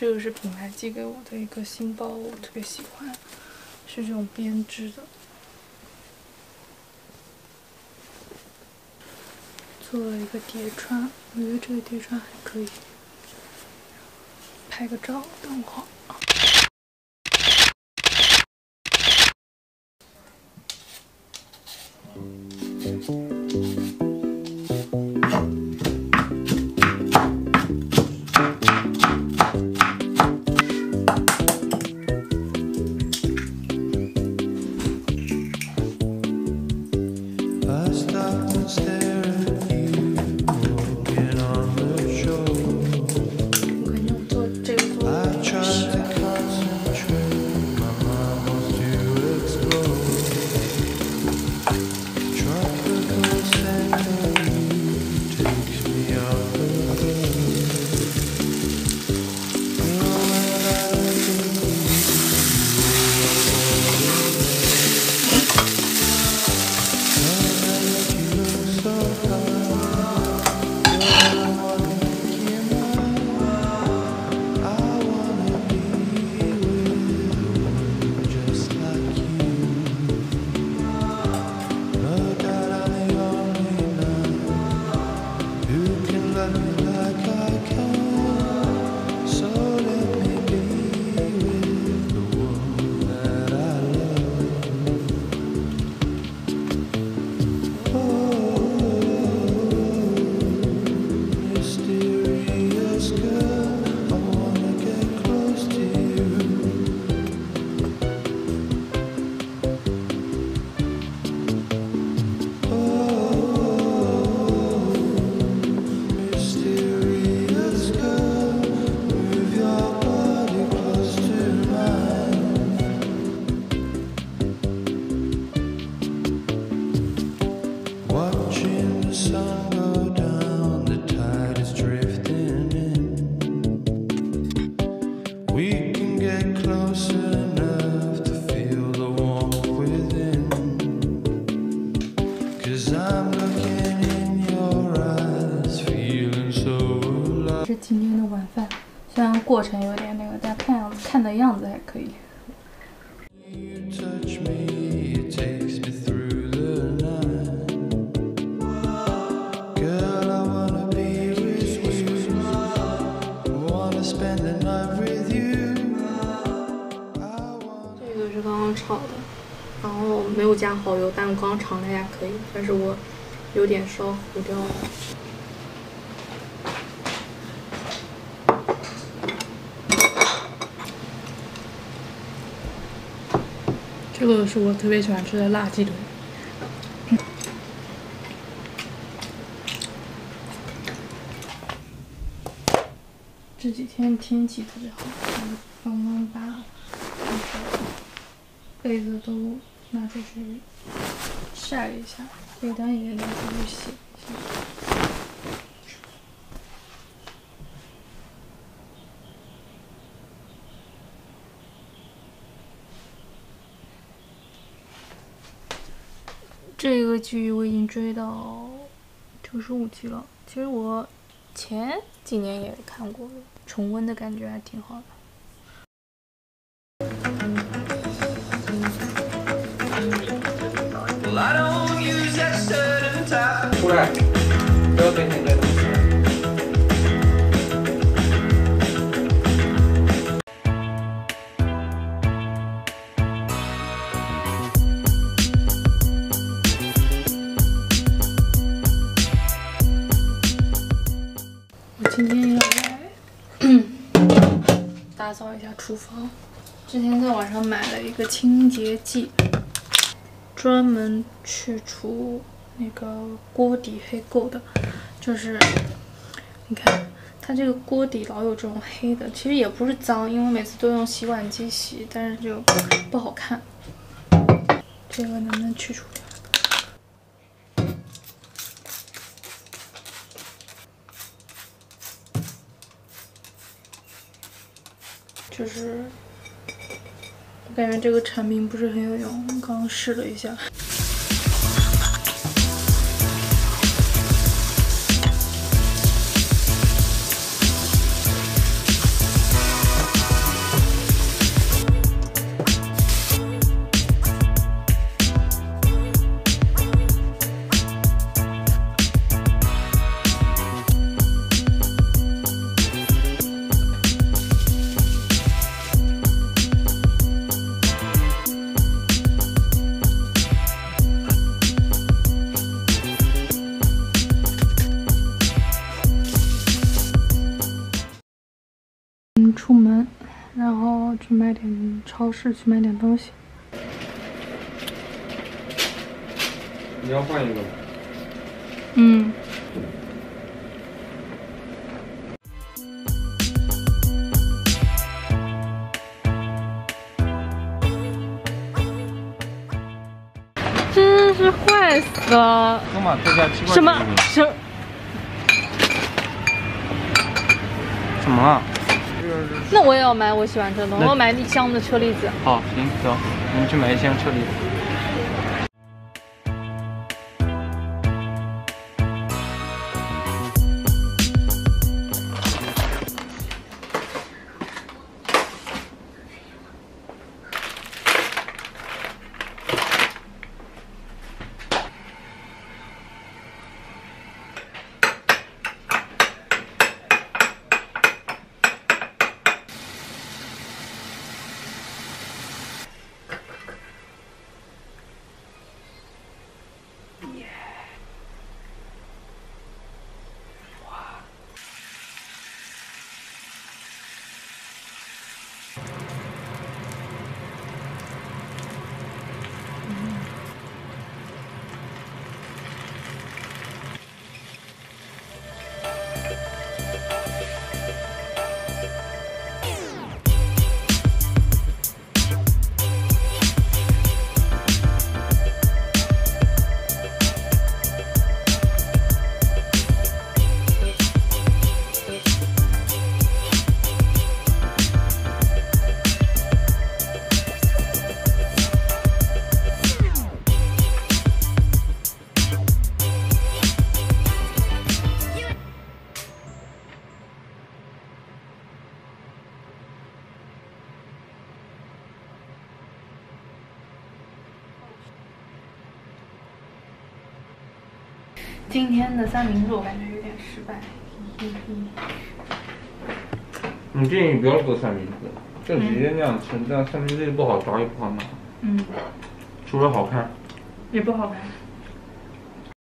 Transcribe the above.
这个是品牌寄给我的一个新包，我特别喜欢，是这种编织的，做了一个叠穿，我觉得这个叠穿还可以，拍个照，等会儿。stop and stare 是今天的晚饭，虽然过程有点那个，但看样子看的样子还可以。这个是刚刚炒的，然后没有加蚝油，但我刚尝了一下可以，但是我有点烧糊掉了。这个是我特别喜欢吃的辣鸡腿。这几天天气特别好，刚刚把被子都拿出去晒了一下，被单也拿出去洗一下。这个剧我已经追到九十五集了。其实我前几年也看过，重温的感觉还挺好的。打扫一下厨房。之前在网上买了一个清洁剂，专门去除那个锅底黑垢的。就是你看，它这个锅底老有这种黑的，其实也不是脏，因为每次都用洗碗机洗，但是就不好看。这个能不能去除掉？就是，我感觉这个产品不是很有用，刚试了一下。去买点超市，去买点东西。你要换一个？嗯。真是坏死了！什么什？怎么了？那我也要买我喜欢吃的东西，我要买一箱的车厘子。好，行，走，我们去买一箱车厘子。今天的三明治我感觉有点失败。你建议不要做三明治，就直接那样吃，那样三明治不好抓也不好拿。嗯，除了好看，也不好看。